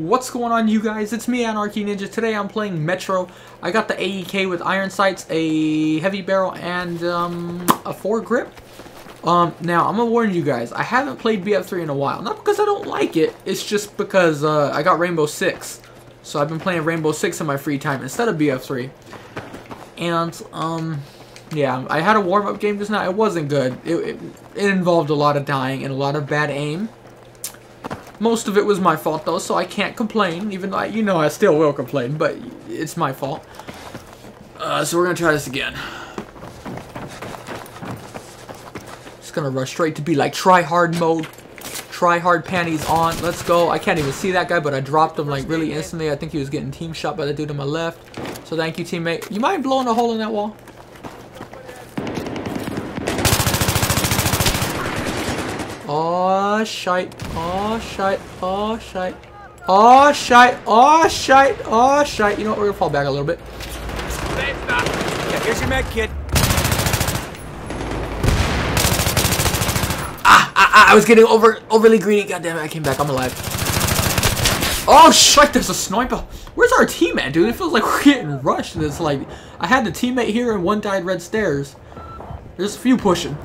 What's going on you guys? It's me Anarchy Ninja. Today I'm playing Metro. I got the AEK with iron sights, a heavy barrel, and um, a foregrip. Um, now I'm gonna warn you guys, I haven't played BF3 in a while. Not because I don't like it, it's just because uh, I got Rainbow Six. So I've been playing Rainbow Six in my free time instead of BF3. And um, yeah, I had a warm-up game just now. It wasn't good. It, it, it involved a lot of dying and a lot of bad aim. Most of it was my fault though, so I can't complain, even though, I, you know, I still will complain, but it's my fault. Uh, so we're gonna try this again. Just gonna rush straight to be like try hard mode. Try hard panties on. Let's go. I can't even see that guy, but I dropped him like really instantly. I think he was getting team shot by the dude to my left. So thank you, teammate. You mind blowing a hole in that wall? Oh shite. Oh shite. Oh shite. Oh shite. Oh shite. Oh shite. You know what? We're gonna fall back a little bit. Yeah, here's your med kit. Ah, ah, ah, I was getting over overly greedy. God damn it, I came back. I'm alive. Oh shit, there's a sniper. Where's our teammate, dude? It feels like we're getting rushed. And it's like I had the teammate here and one died red stairs. There's a few pushing.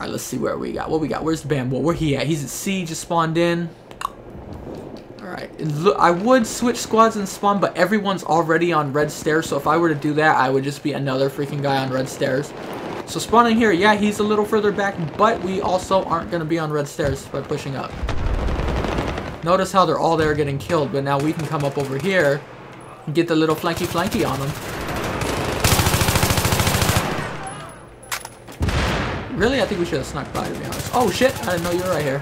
Alright, let's see where we got. What we got? Where's the bamboo? Where he at? He's at C, just spawned in. Alright. I would switch squads and spawn, but everyone's already on red stairs, so if I were to do that, I would just be another freaking guy on red stairs. So spawning here, yeah, he's a little further back, but we also aren't going to be on red stairs by pushing up. Notice how they're all there getting killed, but now we can come up over here and get the little flanky flanky on them. Really? I think we should have snuck by, to be honest. Oh, shit. I didn't know you were right here.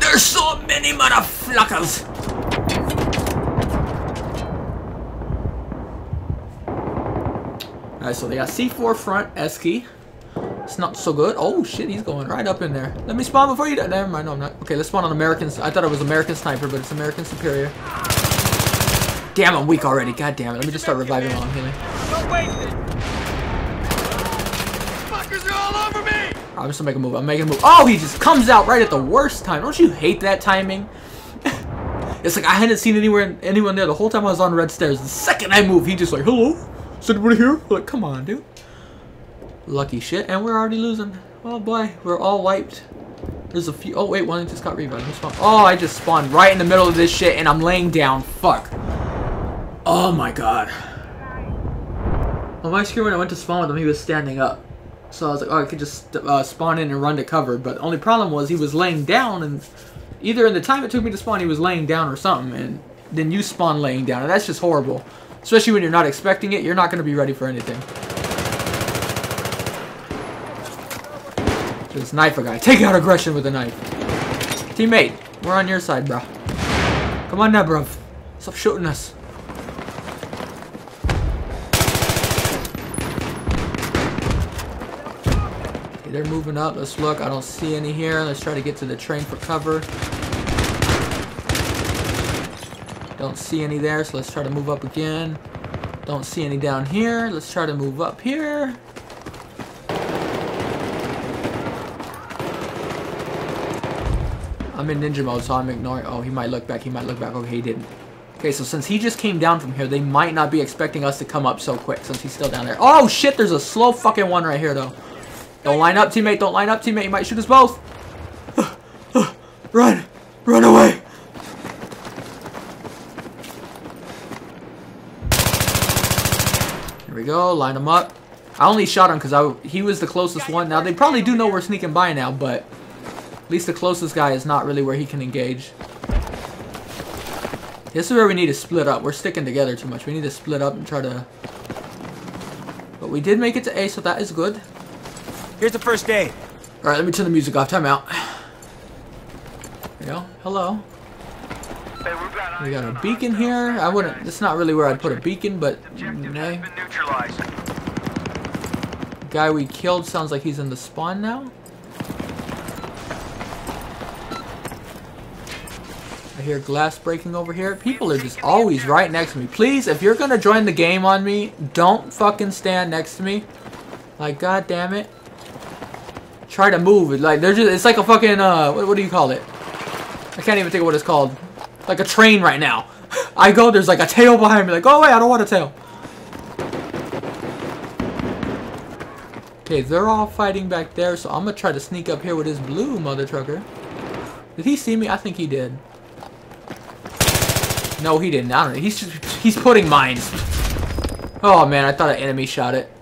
There's so many motherfuckers! Alright, so they got C4 front, S key. It's not so good. Oh, shit, he's going right up in there. Let me spawn before you die. Never mind, no, I'm not. Okay, let's spawn on Americans. I thought it was American Sniper, but it's American Superior. Damn, I'm weak already. God damn it. Let me just start reviving while I'm healing. Don't waste it. Fuckers are all over me. I'm just gonna make a move. I'm making a move. Oh, he just comes out right at the worst time. Don't you hate that timing? it's like I hadn't seen anywhere anyone there the whole time I was on red stairs. The second I move, he just like, hello? Is anybody here? Like, come on, dude. Lucky shit, and we're already losing. Oh boy, we're all wiped. There's a few. Oh wait, one just got revived. Oh, I just spawned right in the middle of this shit, and I'm laying down. Fuck. Oh my god. On my screen when I went to spawn with him, he was standing up. So I was like, oh, I could just uh, spawn in and run to cover. But the only problem was he was laying down, and either in the time it took me to spawn, he was laying down or something, and then you spawn laying down, and that's just horrible. Especially when you're not expecting it, you're not going to be ready for anything. This knifer guy. Take out aggression with a knife. Teammate, we're on your side, bro. Come on now, bro. Stop shooting us. They're moving up. Let's look. I don't see any here. Let's try to get to the train for cover. Don't see any there, so let's try to move up again. Don't see any down here. Let's try to move up here. I'm in ninja mode, so I'm ignoring. Oh, he might look back. He might look back. Okay, he didn't. Okay, so since he just came down from here, they might not be expecting us to come up so quick since he's still down there. Oh, shit, there's a slow fucking one right here, though. Don't line up, teammate. Don't line up, teammate. You might shoot us both. Run. Run away. Here we go. Line him up. I only shot him because he was the closest one. Now, they probably do know we're sneaking by now, but at least the closest guy is not really where he can engage. This is where we need to split up. We're sticking together too much. We need to split up and try to... But we did make it to A, so that is good. Here's the first aid. Alright, let me turn the music off. Time out. There you go. Hello. We got a beacon here. I wouldn't... It's not really where I'd put a beacon, but... Nay. Guy we killed sounds like he's in the spawn now. I hear glass breaking over here. People are just always right next to me. Please, if you're gonna join the game on me, don't fucking stand next to me. Like, god damn it. Try to move. Like, they're just, it's like a fucking, uh, what, what do you call it? I can't even think of what it's called. Like a train right now. I go, there's like a tail behind me. Like, go away, I don't want a tail. Okay, they're all fighting back there, so I'm gonna try to sneak up here with this blue mother trucker. Did he see me? I think he did. No, he didn't. I don't know. He's just, he's putting mines. Oh man, I thought an enemy shot it.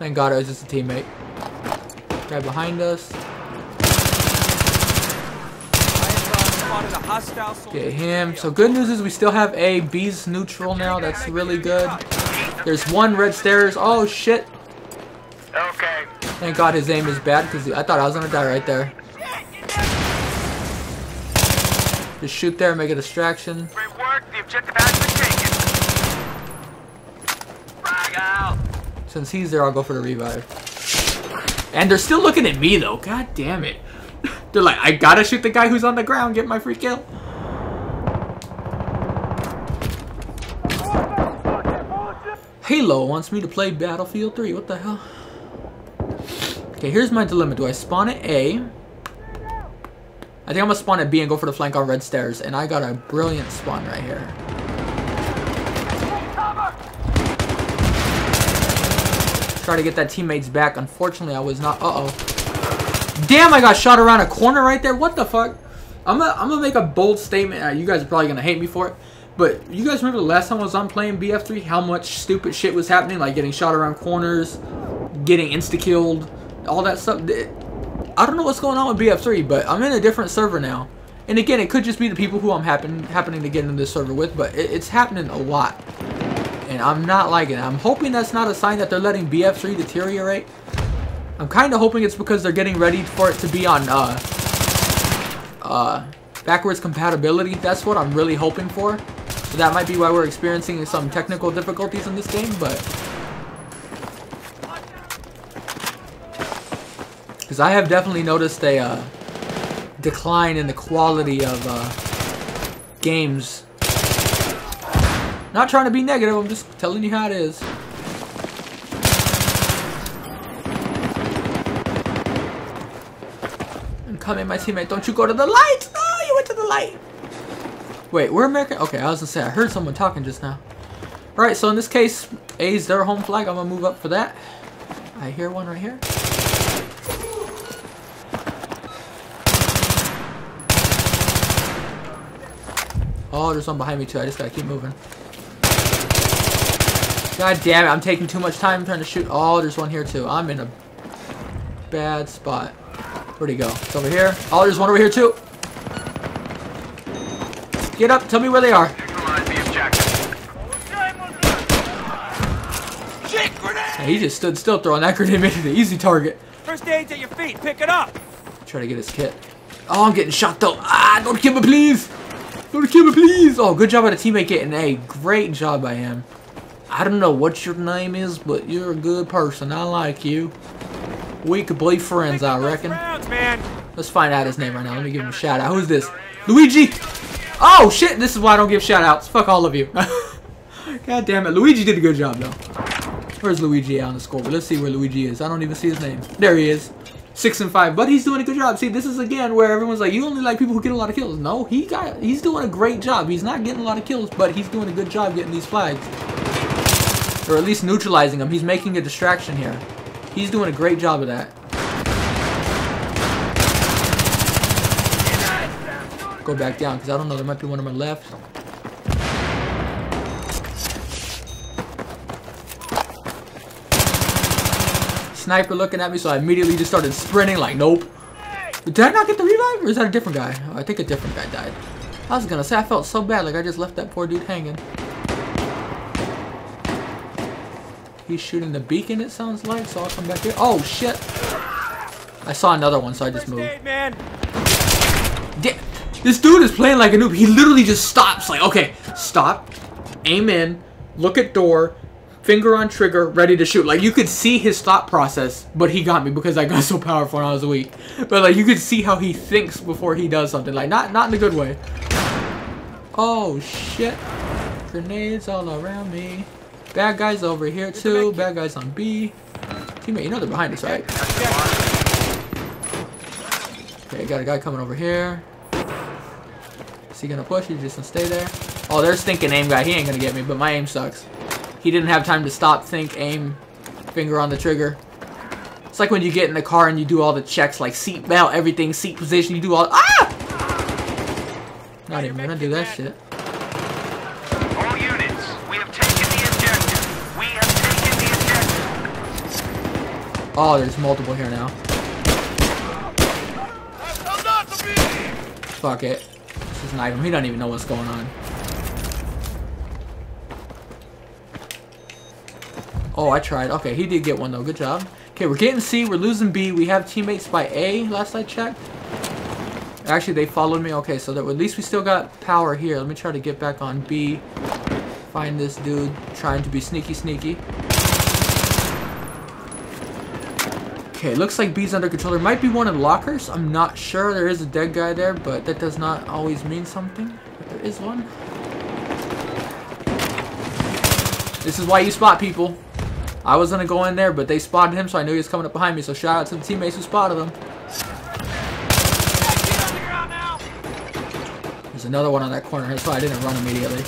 Thank God it was just a teammate. Guy behind us. Get him. So good news is we still have A. B's neutral now. That's really good. There's one red stairs. Oh shit. Okay. Thank God his aim is bad because I thought I was gonna die right there. Just shoot there, make a distraction. Great work. The objective has been taken. Since he's there, I'll go for the revive. And they're still looking at me though. God damn it. They're like, I gotta shoot the guy who's on the ground, get my free kill. Halo wants me to play Battlefield 3. What the hell? Okay, here's my dilemma. Do I spawn at A? I think I'm gonna spawn at B and go for the flank on red stairs. And I got a brilliant spawn right here. Try to get that teammates back. Unfortunately, I was not. Uh-oh. Damn, I got shot around a corner right there. What the fuck? I'm gonna, I'm gonna make a bold statement. Uh, you guys are probably gonna hate me for it. But you guys remember the last time I was on playing BF3? How much stupid shit was happening? Like getting shot around corners, getting insta-killed, all that stuff. I don't know what's going on with BF3, but I'm in a different server now. And again, it could just be the people who I'm happen, happening to get in this server with, but it, it's happening a lot. And I'm not liking it. I'm hoping that's not a sign that they're letting BF3 deteriorate. I'm kind of hoping it's because they're getting ready for it to be on uh, uh, backwards compatibility. That's what I'm really hoping for. So that might be why we're experiencing some technical difficulties in this game, but... Because I have definitely noticed a uh, decline in the quality of uh, games. Not trying to be negative, I'm just telling you how it is. I'm coming, my teammate. Don't you go to the light! Oh, you went to the light! Wait, we're American? Okay, I was gonna say, I heard someone talking just now. Alright, so in this case, A's their home flag. I'm gonna move up for that. I hear one right here. Oh, there's one behind me too. I just gotta keep moving. God damn it, I'm taking too much time trying to shoot. Oh, there's one here too. I'm in a bad spot. Where'd he go? It's over here. Oh, there's one over here too. Get up. Tell me where they are. Yeah, he just stood still throwing that grenade, made it an easy target. First aid's at your feet. Pick it up. Try to get his kit. Oh, I'm getting shot though. Ah, don't kill me, please. Don't kill me, please. Oh, good job by the teammate getting A. Great job by him. I don't know what your name is, but you're a good person. I like you. We could be friends, I reckon. Let's find out his name right now. Let me give him a shout out. Who's this? Luigi! Oh, shit! This is why I don't give shout outs. Fuck all of you. God damn it. Luigi did a good job, though. Where's Luigi on the score? But let's see where Luigi is. I don't even see his name. There he is. Six and five. But he's doing a good job. See, this is again where everyone's like, you only like people who get a lot of kills. No, he got he's doing a great job. He's not getting a lot of kills, but he's doing a good job getting these flags. Or at least neutralizing him. He's making a distraction here. He's doing a great job of that. Go back down, because I don't know. There might be one on my left. Sniper looking at me, so I immediately just started sprinting like, nope. Did I not get the revive, or is that a different guy? Oh, I think a different guy died. I was gonna say, I felt so bad, like I just left that poor dude hanging. He's shooting the beacon, it sounds like, so I'll come back here. Oh, shit! I saw another one, so I just moved. aid, man. This dude is playing like a noob. He literally just stops. Like, okay, stop, aim in, look at door, finger on trigger, ready to shoot. Like, you could see his thought process, but he got me because I got so powerful when I was weak. But, like, you could see how he thinks before he does something. Like, not, not in a good way. Oh, shit. Grenades all around me. Bad guys over here, too. Bad guys on B. Teammate, you know they're behind us, right? Okay, got a guy coming over here. Is he gonna push? He's just gonna stay there. Oh, there's thinking aim guy. He ain't gonna get me, but my aim sucks. He didn't have time to stop, think, aim, finger on the trigger. It's like when you get in the car and you do all the checks, like seat belt, everything, seat position. You do all. Ah! Not even gonna do that shit. All units, we have taken the objective. We have taken the objective. Oh, there's multiple here now. Fuck it. This is an item. He doesn't even know what's going on. Oh, I tried. Okay, he did get one though. Good job. Okay, we're getting C. We're losing B. We have teammates by A, last I checked. Actually, they followed me. Okay, so that at least we still got power here. Let me try to get back on B. Find this dude trying to be sneaky sneaky. Okay, looks like B's under control. There might be one in lockers. I'm not sure. There is a dead guy there, but that does not always mean something. But there is one. This is why you spot people. I was gonna go in there, but they spotted him, so I knew he was coming up behind me. So shout out to the teammates who spotted him. There's another one on that corner. That's why I didn't run immediately.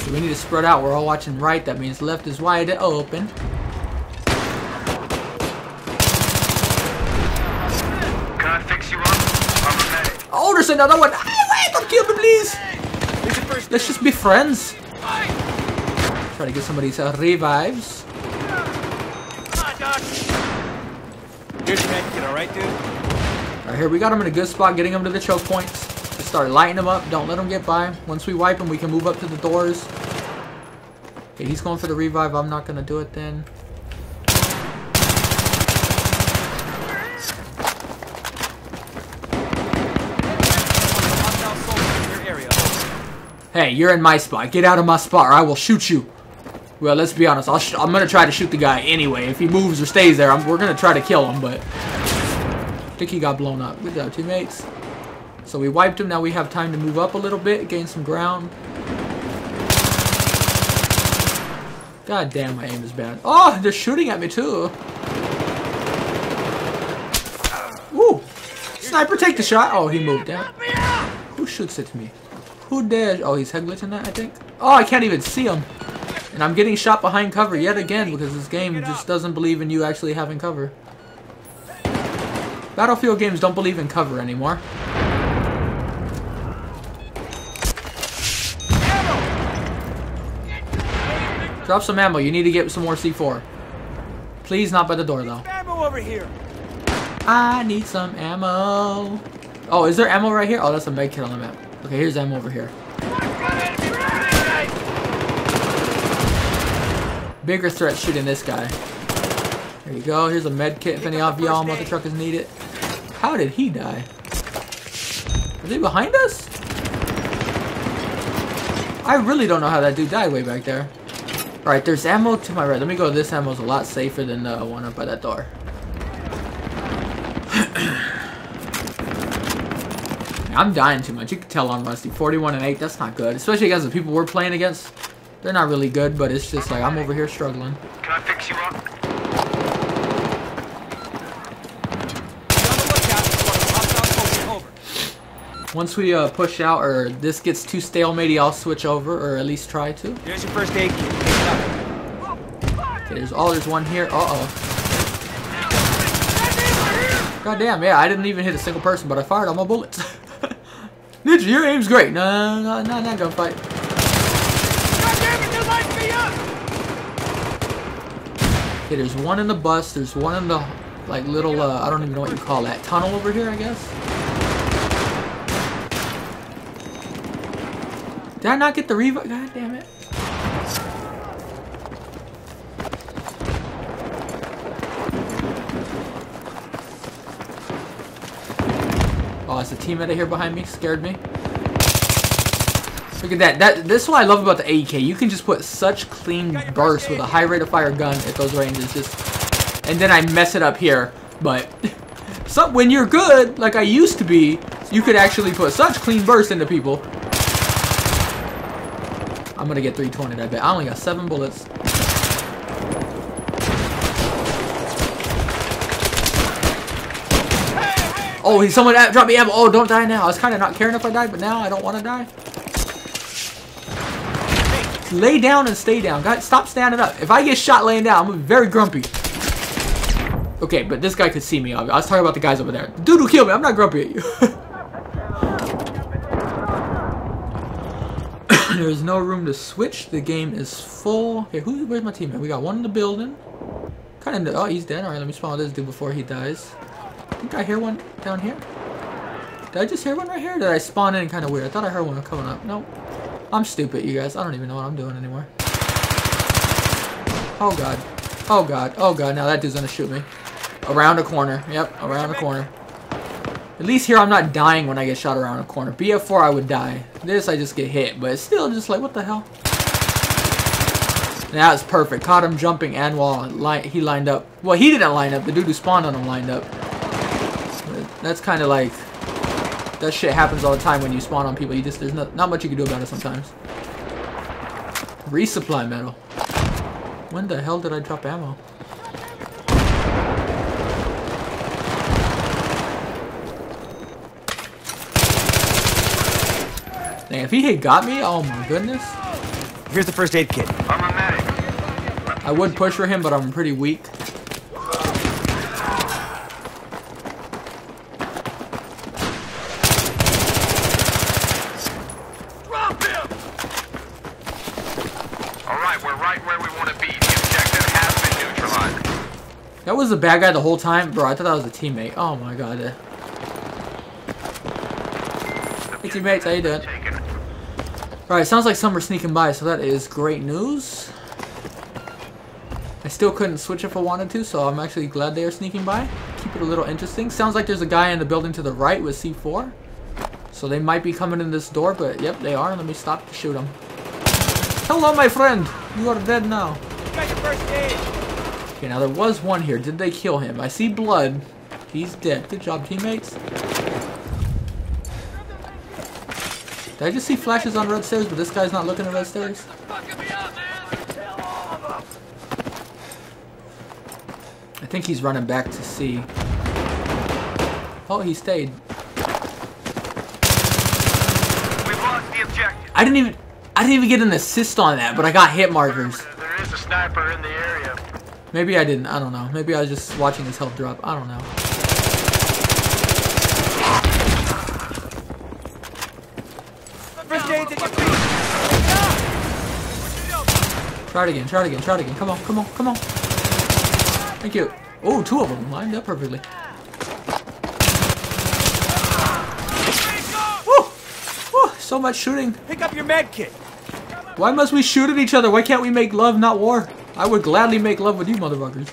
So we need to spread out. We're all watching right. That means left is wide open. Can I fix you up? I'm a medic. Oh, there's another one. Ah, wait, don't kill me, please. Let's just be friends. Try to get some of these uh, revives. Here's your med kit, alright, dude? All right, here we got him in a good spot, getting him to the choke points. Just start lighting him up. Don't let him get by. Once we wipe him, we can move up to the doors. Okay, he's going for the revive. I'm not gonna do it then. Hostile soldier in your area. Hey, you're in my spot. Get out of my spot, or I will shoot you. Well, let's be honest. I'll sh I'm gonna try to shoot the guy anyway. If he moves or stays there, I'm, we're gonna try to kill him. But I think he got blown up. Good job, teammates. So we wiped him. Now we have time to move up a little bit, gain some ground. God damn, my aim is bad. Oh, they're shooting at me too. Woo! Sniper, take the shot. Oh, he moved down. Who shoots at me? Who dares? Oh, he's head glitching that, I think. Oh, I can't even see him. And I'm getting shot behind cover yet again because this game just doesn't believe in you actually having cover. Battlefield games don't believe in cover anymore. Drop some ammo. You need to get some more C4. Please not by the door though. Ammo over here. I need some ammo. Oh, is there ammo right here? Oh, that's a med kit on the map. Okay, here's ammo over here. Bigger threat shooting this guy. There you go. Here's a med kit if any of y'all mother truckers need it. How did he die? Are they behind us? I really don't know how that dude died way back there. Alright, there's ammo to my right. Let me go. This ammo's a lot safer than the one up by that door. I'm dying too much. You can tell I'm rusty. 41 and 8, that's not good. Especially against the people we're playing against. They're not really good, but it's just like I'm over here struggling. Can I fix you up? Be on the lookout for a hostile soldier. Over. Once we uh, push out, or this gets too stalematey, I'll switch over, or at least try to. Here's your first aid kit. Pick it up. Okay, there's oh, there's one here. Uh-oh. God damn, yeah, I didn't even hit a single person, but I fired all my bullets. Ninja, your aim's great. No, no, no, not gunfight. Okay, there's one in the bus. There's one in the, like, little, uh, I don't even know what you call that. Tunnel over here, I guess? Did I not get the revive? God damn it. It's a teammate here behind me. Scared me. Look at that. That This is what I love about the AEK. You can just put such clean bursts with a high rate of fire gun at those ranges. Just, and then I mess it up here. But so, when you're good, like I used to be, you could actually put such clean bursts into people. I'm gonna get 320, I bet. I only got seven bullets. Oh, he's someone drop me ammo. Oh, don't die now. I was kind of not caring if I died, but now I don't want to die. Lay down and stay down. God, stop standing up. If I get shot laying down, I'm very grumpy. Okay, but this guy could see me. I was talking about the guys over there. Dude who killed me. I'm not grumpy at you. There's no room to switch. The game is full. Okay, who? Where's my teammate? We got one in the building. Kind of. Oh, he's dead. All right, let me spawn this dude before he dies. I think I hear one down here. Did I just hear one right here? did I spawn in kind of weird? I thought I heard one coming up. Nope. I'm stupid, you guys. I don't even know what I'm doing anymore. Oh god. Oh god. Oh god. Now that dude's gonna shoot me. Around a corner. Yep, around a corner. At least here I'm not dying when I get shot around a corner. BF4 I would die. This I just get hit, but it's still just like, what the hell? That was perfect. Caught him jumping and while he lined up. Well, he didn't line up. The dude who spawned on him lined up. That's kind of like... That shit happens all the time when you spawn on people. You just There's not, not much you can do about it sometimes. Resupply metal. When the hell did I drop ammo? Dang, if he had got me, oh my goodness. Here's the first aid kit. I'm a medic. I would push for him, but I'm pretty weak. Drop him! Alright, we're right where we want to be. The objective has been neutralized. That was a bad guy the whole time? Bro, I thought that was a teammate. Oh my god. Hey teammates, how you doing? Alright, sounds like some are sneaking by, so that is great news. I still couldn't switch if I wanted to, so I'm actually glad they are sneaking by. Keep it a little interesting. Sounds like there's a guy in the building to the right with C4. So they might be coming in this door, but yep, they are. Let me stop to shoot them. Hello, my friend! You are dead now. Got your first aid. Okay, now there was one here. Did they kill him? I see blood. He's dead. Good job, teammates. Did I just see flashes on red stairs, but this guy's not looking at red stairs? I think he's running back to C. Oh, he stayed. We've lost the objective. I didn't even I didn't even get an assist on that, but I got hit markers. There is a sniper in the area. Maybe I didn't. I don't know. Maybe I was just watching his health drop. I don't know. First aid at your feet. Try it again, try it again, try it again. Come on, come on, come on. Thank you. Oh, two of them lined up perfectly. So much shooting. Pick up your med kit. Why must we shoot at each other? Why can't we make love, not war? I would gladly make love with you motherfuckers.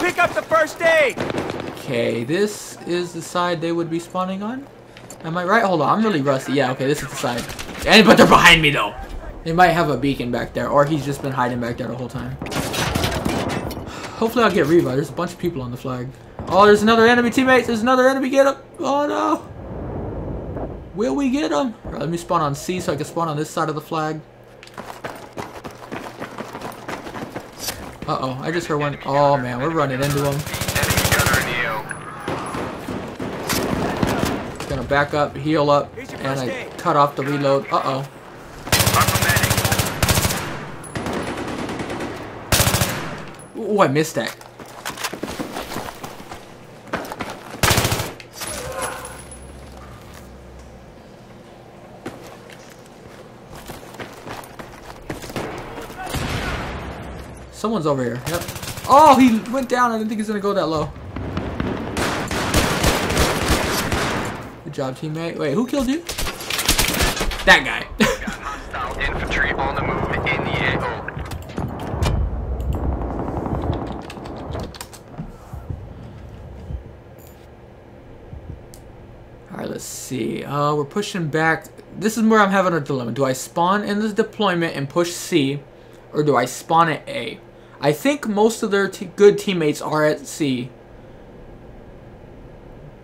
Pick up the first aid. Okay, this is the side they would be spawning on. Am I right? Hold on, I'm really rusty. Yeah, okay, this is the side. And but they're behind me though. They might have a beacon back there, or he's just been hiding back there the whole time. Hopefully I'll get revive. There's a bunch of people on the flag. Oh, there's another enemy teammate. There's another enemy. Get him. Oh no. Will we get him? Right, let me spawn on C so I can spawn on this side of the flag. Uh-oh, I just heard one. Oh man, we're running into him. Enemy gunner in the AO. Gonna back up, heal up, and I cut off the reload. Uh-oh. I'm a medic. Ooh, I missed that. Someone's over here. Yep. Oh, he went down. I didn't think he was gonna go that low. Good job, teammate. Wait, who killed you? That guy. Infantry on the move in the AO. Alright, let's see. Uh, we're pushing back. This is where I'm having a dilemma. Do I spawn in this deployment and push C, or do I spawn at A? I think most of their te good teammates are at C,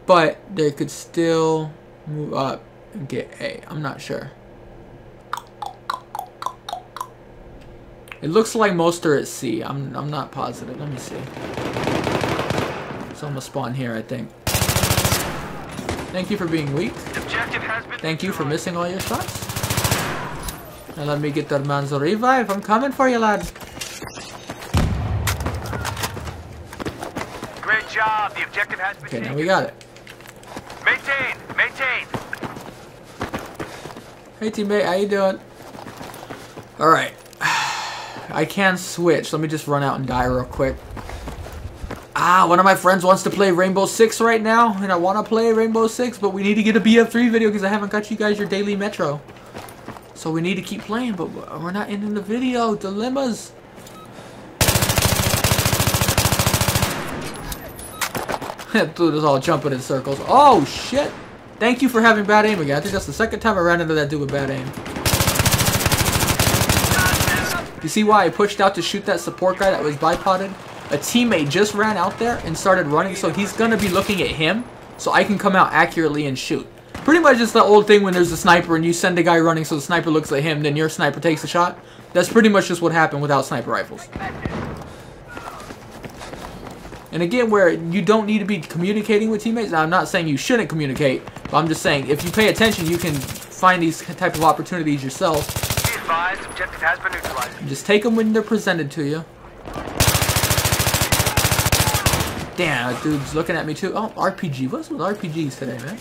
but they could still move up and get A. I'm not sure. It looks like most are at C. I'm, I'm not positive. Let me see. So I'm gonna spawn here, I think. Thank you for being weak. Objective has been Thank you for missing all your shots. And let me get that man's revive. I'm coming for you, lad. Great job. The objective has been Okay, now we got it. Maintain. Maintain. Hey teammate, how you doing? Alright. I can switch. Let me just run out and die real quick. Ah, one of my friends wants to play Rainbow Six right now, and I want to play Rainbow Six, but we need to get a BF3 video because I haven't got you guys your daily Metro. So we need to keep playing, but we're not ending the video. Dilemmas. Is all jumping in circles. Oh, shit. Thank you for having bad aim again. I think that's the second time I ran into that dude with bad aim. You see why I pushed out to shoot that support guy that was bipoded? A teammate just ran out there and started running, so he's going to be looking at him, so I can come out accurately and shoot. Pretty much just the old thing when there's a sniper and you send a guy running so the sniper looks at him, then your sniper takes a shot. That's pretty much just what happened without sniper rifles. And again, where you don't need to be communicating with teammates, now I'm not saying you shouldn't communicate, but I'm just saying if you pay attention, you can find these type of opportunities yourself. Advised. Objective has been neutralized. Just take them when they're presented to you. Damn, that dude's looking at me too. Oh, RPG. What's with RPGs today, man?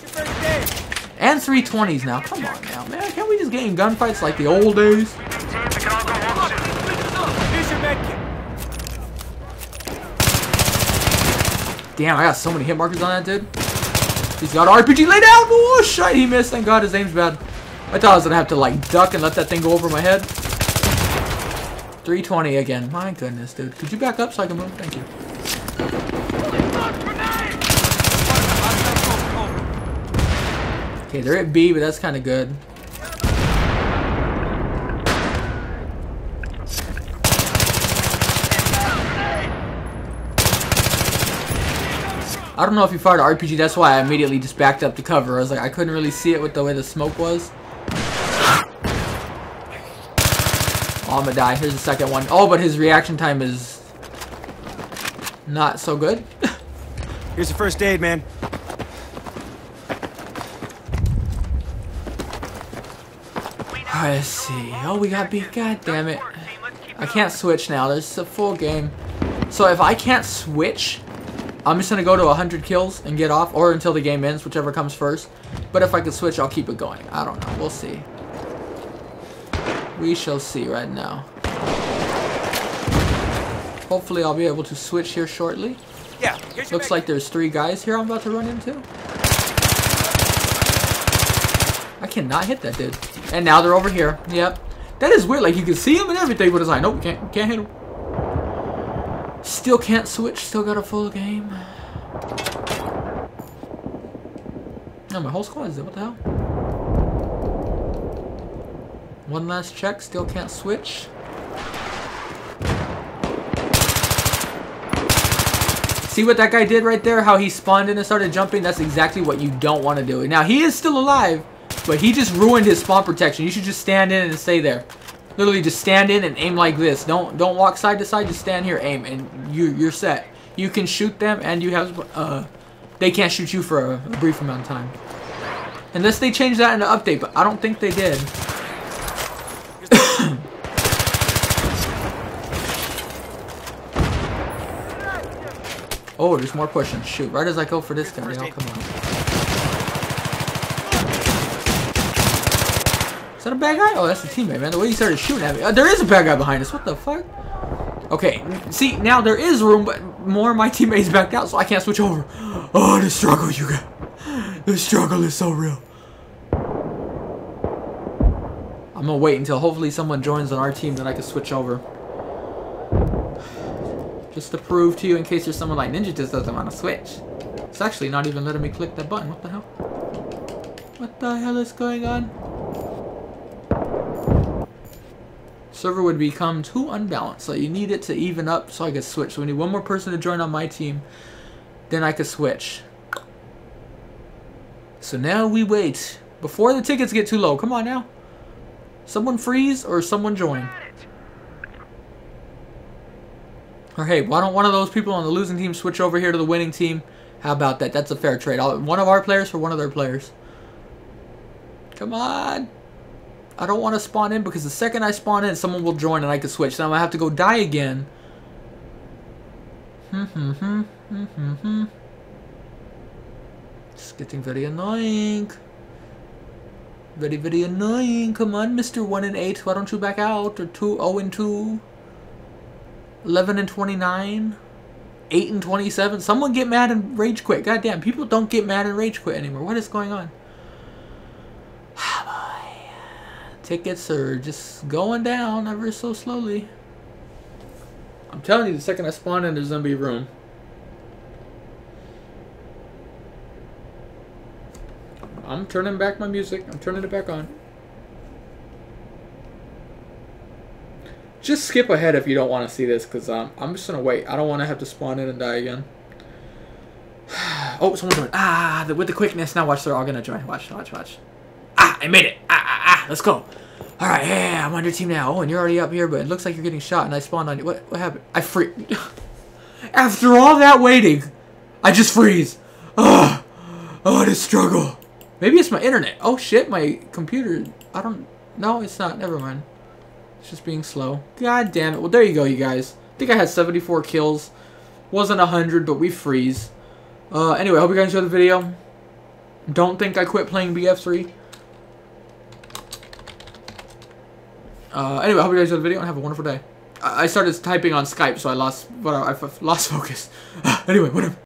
And 320s now. Come on now, man. Can't we just get in gunfights like the old days? Team, we can all go home soon. Here's your med kit. Damn, I got so many hit markers on that dude. He's got RPG. Lay down! Oh, shit. He missed. Thank God his aim's bad. I thought I was going to have to, like, duck and let that thing go over my head. 320 again. My goodness, dude. Could you back up so I can move? Thank you. Okay, they're at B, but that's kind of good. I don't know if you fired an RPG, that's why I immediately just backed up to cover. I was like, I couldn't really see it with the way the smoke was. Oh, I'm gonna die. Here's the second one. Oh, but his reaction time is not so good. Here's the first aid, man. Let's see. Oh, we got beat. God damn it. I can't switch now. This is a full game. So if I can't switch, I'm just going to go to 100 kills and get off, or until the game ends, whichever comes first. But if I can switch, I'll keep it going. I don't know. We'll see. We shall see right now. Hopefully I'll be able to switch here shortly. Yeah, Looks like there's three guys here I'm about to run into. I cannot hit that dude. And now they're over here. Yep. That is weird. Like you can see him and everything, but it's like, nope, can't can't hit him. Still can't switch. Still got a full game. No, my whole squad is there. What the hell? One last check. Still can't switch. See what that guy did right there? How he spawned in and started jumping? That's exactly what you don't want to do. Now, he is still alive, but he just ruined his spawn protection. You should just stand in and stay there. Literally just stand in and aim like this. Don't don't walk side to side. Just stand here, aim, and you, you're set. You can shoot them, and you have... Uh, they can't shoot you for a, a brief amount of time. Unless they change that in the update, but I don't think they did. Oh, there's more pushing. Shoot, right as I go for this guy. Oh, come on. That a bad guy? Oh, that's the teammate, man. The way he started shooting at me. Uh, there is a bad guy behind us. What the fuck? Okay, see, now there is room, but more of my teammates backed out, so I can't switch over. Oh, the struggle, you got. The struggle is so real. I'm gonna wait until hopefully someone joins on our team that I can switch over. Just to prove to you in case there's someone like Ninja just doesn't want to switch. It's actually not even letting me click that button. What the hell? What the hell is going on? Server would become too unbalanced, so you need it to even up so I could switch. So we need one more person to join on my team, then I could switch. So now we wait. Before the tickets get too low. Come on now. Someone freeze or someone join. Or hey, why don't one of those people on the losing team switch over here to the winning team? How about that? That's a fair trade. I'll, one of our players for one of their players. Come on. I don't want to spawn in because the second I spawn in, someone will join and I can switch. Then I'm going to have to go die again. It's getting very annoying. Very, very annoying. Come on, Mr. 1 and 8. Why don't you back out? Or 2, 0 and 2. 11 and 29. 8 and 27. Someone get mad and rage quit. Goddamn, people don't get mad and rage quit anymore. What is going on? Tickets are just going down ever so slowly. I'm telling you, the second I spawn in, there's gonna be room. I'm turning back my music. I'm turning it back on. Just skip ahead if you don't want to see this, because um, I'm just going to wait. I don't want to have to spawn in and die again. oh, someone's joined. Ah, the, with the quickness. Now watch, they're all going to join. Watch, watch, watch. Ah, I made it. Ah, let's go. All right, yeah, yeah, I'm on your team now. Oh, and you're already up here, but it looks like you're getting shot, and I spawned on you. What, what happened? I free. After all that waiting, I just freeze. Ugh. Oh, what a struggle. Maybe it's my internet. Oh shit, my computer. I don't. No, it's not. Never mind. It's just being slow. God damn it. Well, there you go, you guys. I think I had 74 kills. Wasn't 100, but we freeze. Uh, anyway, I hope you guys enjoyed the video. Don't think I quit playing BF3. Uh, anyway, I hope you guys enjoyed the video and have a wonderful day. I, I started typing on Skype, so I lost, I, I lost focus. anyway, whatever.